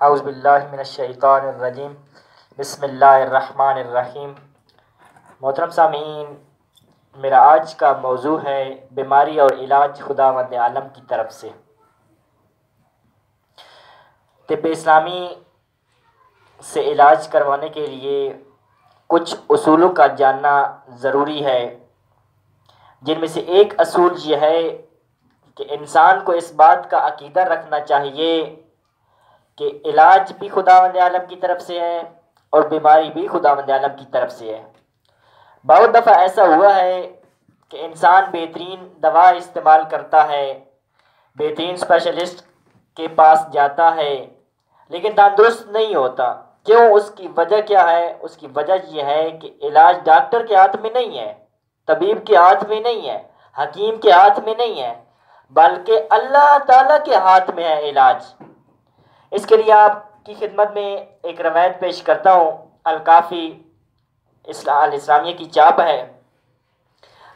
اعوذ باللہ من الشیطان الرجیم، بسم اللہ الرحمن الرحیم۔ محترم سامعین، میرا آج کا موضوع ہے بیماری اور علاج خدا مد عالم کی طرف سے۔ طب اسلامی سے علاج کروانے کے لیے کچھ اصولوں کا جاننا ضروری ہے۔ جن میں سے ایک اصول یہ ہے کہ انسان کو اس بات کا عقیدہ رکھنا چاہیے کہ علاج بھی خدا مند عالم کی طرف سے ہے اور بیماری بھی خدا مند عالم کی طرف سے ہے۔ بہت دفعہ ایسا ہوا ہے کہ انسان بہترین دوا استعمال کرتا ہے، بہترین اسپیشلسٹ کے پاس جاتا ہے، لیکن تندرست نہیں ہوتا۔ کیوں؟ اس کی وجہ کیا ہے؟ اس کی وجہ یہ ہے کہ علاج ڈاکٹر کے ہاتھ میں نہیں ہے، طبیب کے ہاتھ میں نہیں ہے، حکیم کے ہاتھ میں نہیں ہے، بلکہ اللہ تعالیٰ کے ہاتھ میں ہے علاج۔ اس کے لیے آپ کی خدمت میں ایک روایت پیش کرتا ہوں۔ الکافی الاسلامیہ کی چاپ ہے۔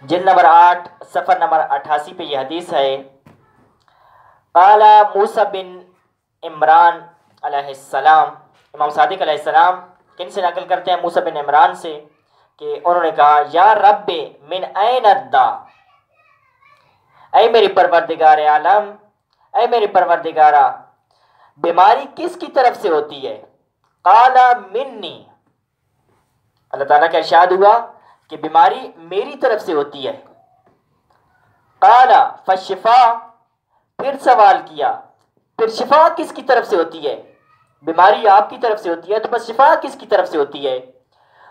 جلد نمبر آٹھ سفر نمبر اٹھاسی پہ یہ حدیث ہے۔ قال موسیٰ بن عمران علیہ السلام۔ امام صادق علیہ السلام کن سے نقل کرتے ہیں موسیٰ بن عمران سے؟ کہ انہوں نے کہا، یا رب، من این الدا اے میری پروردگار عالم، اے میری پروردگارہ بیماری کس کی طرف سے ہوتی ہے؟ قالا منی۔ اللہ تعالیٰ کا ارشاد ہوا کہ بیماری میری طرف سے ہوتی ہے۔ قالا فشفا پھر سوال کیا، پھر شفا کس کی طرف سے ہوتی ہے؟ بیماری آپ کی طرف سے ہوتی ہے، تو بس شفا کس کی طرف سے ہوتی ہے؟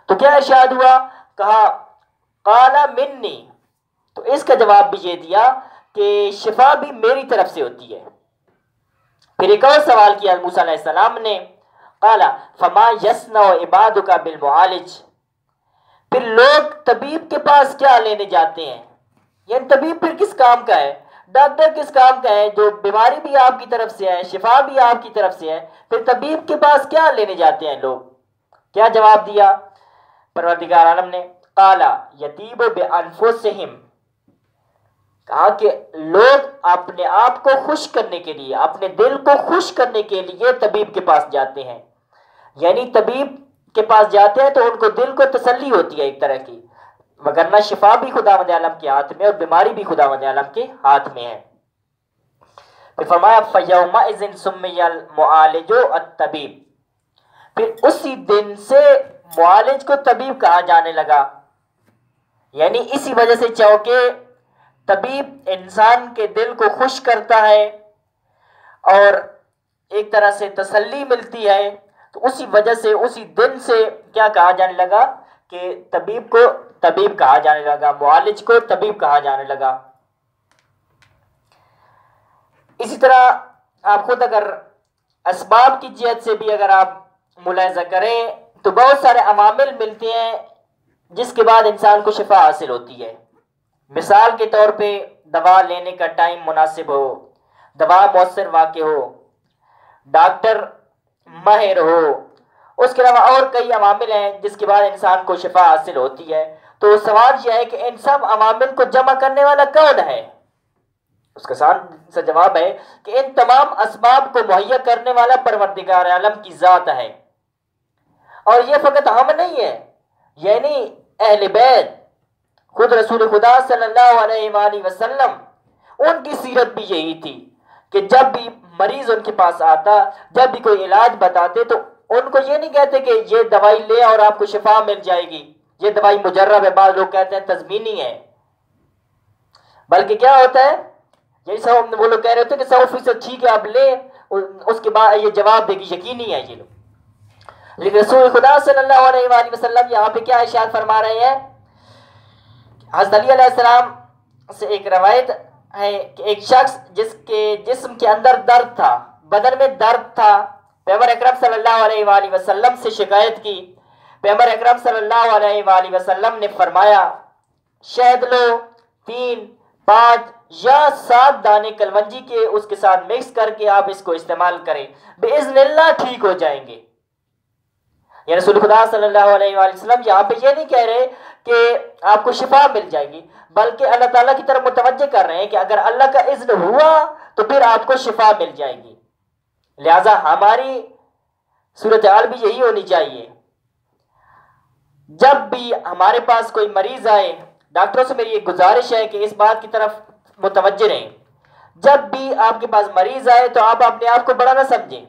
تو کیا ارشاد ہوا؟ کہا، قالا منی۔ تو اس کا جواب بھی یہ دیا کہ شفا بھی میری طرف سے ہوتی ہے۔ پھر ایک اور سوال کیا موسیٰ علیہ السلام نے۔ قالا، فما یسنا عباد کا بالمعالج۔ پھر لوگ طبیب کے پاس کیا لینے جاتے ہیں؟ یعنی طبیب پھر کس کام کا ہے؟ ڈاکٹر کس کام کا ہے؟ جو بیماری بھی آپ کی طرف سے ہے، شفا بھی آپ کی طرف سے ہے، پھر طبیب کے پاس کیا لینے جاتے ہیں لوگ؟ کیا جواب دیا؟ پروردگار عالم نے، قالا یتیب بے انفسہم کہا کہ لوگ اپنے آپ کو خوش کرنے کے لیے، اپنے دل کو خوش کرنے کے لیے طبیب کے پاس جاتے ہیں۔ یعنی طبیب کے پاس جاتے ہیں تو ان کو دل کو تسلی ہوتی ہے ایک طرح کی۔ وگرنہ شفا بھی خدا مد عالم کے ہاتھ میں اور بیماری بھی خدا مد عالم کے ہاتھ میں ہے۔ پھر فرمایا فیوم سمی المعالج الطبیب۔ پھر اسی دن سے معالج کو طبیب کہا جانے لگا۔ یعنی اسی وجہ سے چونکہ طبیب انسان کے دل کو خوش کرتا ہے اور ایک طرح سے تسلی ملتی ہے، تو اسی وجہ سے، اسی دن سے کیا کہا جانے لگا کہ طبیب کو طبیب کہا جانے لگا، معالج کو طبیب کہا جانے لگا۔ اسی طرح آپ خود اگر اسباب کی جہت سے بھی اگر آپ ملاحظہ کریں، تو بہت سارے عوامل ملتے ہیں جس کے بعد انسان کو شفا حاصل ہوتی ہے۔ مثال کے طور پہ دوا لینے کا ٹائم مناسب ہو، دوا مؤثر واقع ہو، ڈاکٹر ماہر ہو۔ اس کے علاوہ اور کئی عوامل ہیں جس کے بعد انسان کو شفا حاصل ہوتی ہے۔ تو سوال یہ ہے کہ ان سب عوامل کو جمع کرنے والا کون ہے؟ اس کا سا جواب ہے کہ ان تمام اسباب کو مہیا کرنے والا پروردگار عالم کی ذات ہے۔ اور یہ فقط ہم نہیں ہے یعنی اہل بیت۔ خود رسول خدا صلی اللہ علیہ وآلہ وسلم، ان کی سیرت بھی یہی تھی کہ جب بھی مریض ان کے پاس آتا، جب بھی کوئی علاج بتاتے تو ان کو یہ نہیں کہتے کہ یہ دوائی لے اور آپ کو شفا مل جائے گی۔ یہ دوائی مجرب ہے، بعض لوگ کہتے ہیں تزمینی ہے۔ بلکہ کیا ہوتا ہے؟ یہی سب وہ لوگ کہہ رہے ہوتے ہیں کہ سو فیصد ٹھیک ہے، آپ لے اس کے بعد یہ جواب دے گی یقینی ہے یہ لوگ۔ لیکن رسول خدا صلی اللہ علیہ وآلہ وسلم یہاں پہ کیا اشیاء فرما رہے ہیں؟ حضرت علی علیہ السلام سے ایک روایت ہے کہ ایک شخص جس کے جسم کے اندر درد تھا، بدن میں درد تھا پیمبر اکرم صلی اللہ علیہ وآلہ وسلم سے شکایت کی۔ پیمبر اکرم صلی اللہ علیہ وآلہ وسلم نے فرمایا شہد لو تین، پانچ یا سات دانے کلونجی کے اس کے ساتھ مکس کر کے آپ اس کو استعمال کریں۔ بے اذن اللہ ٹھیک ہو جائیں گے۔ یا رسول خدا صلی اللہ علیہ وآلہ وسلم یہاں پہ یہ نہیں کہہ رہے کہ آپ کو شفا مل جائے گی، بلکہ اللہ تعالیٰ کی طرف متوجہ کر رہے ہیں کہ اگر اللہ کا اذن ہوا تو پھر آپ کو شفا مل جائے گی۔ لہٰذا ہماری صورتحال بھی یہی ہونی چاہیے۔ جب بھی ہمارے پاس کوئی مریض آئے، ڈاکٹروں سے میری ایک گزارش ہے کہ اس بات کی طرف متوجہ رہیں۔ جب بھی آپ کے پاس مریض آئے تو آپ اپنے آپ کو بڑا نہ سمجھیں۔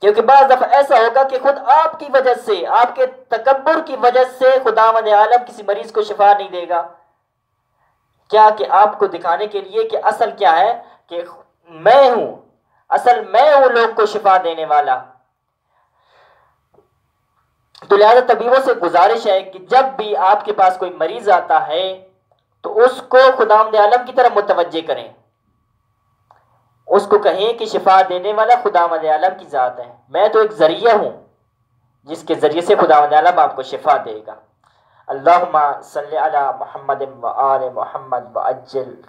کیونکہ بعض دفعہ ایسا ہوگا کہ خود آپ کی وجہ سے، آپ کے تکبر کی وجہ سے خدا مند عالم کسی مریض کو شفا نہیں دے گا۔ کیا کہ آپ کو دکھانے کے لیے کہ اصل کیا ہے؟ کہ میں ہوں۔ اصل میں ہوں لوگ کو شفا دینے والا۔ تو لہٰذا طبیبوں سے گزارش ہے کہ جب بھی آپ کے پاس کوئی مریض آتا ہے، تو اس کو خدا عالم کی طرف متوجہ کریں۔ اس کو کہیں کہ شفا دینے والا خدا مد عالم کی ذات ہے۔ میں تو ایک ذریعہ ہوں، جس کے ذریعے سے خدا عالم آپ کو شفا دے گا۔ اللہم صلی علی محمد و آل محمد و اجل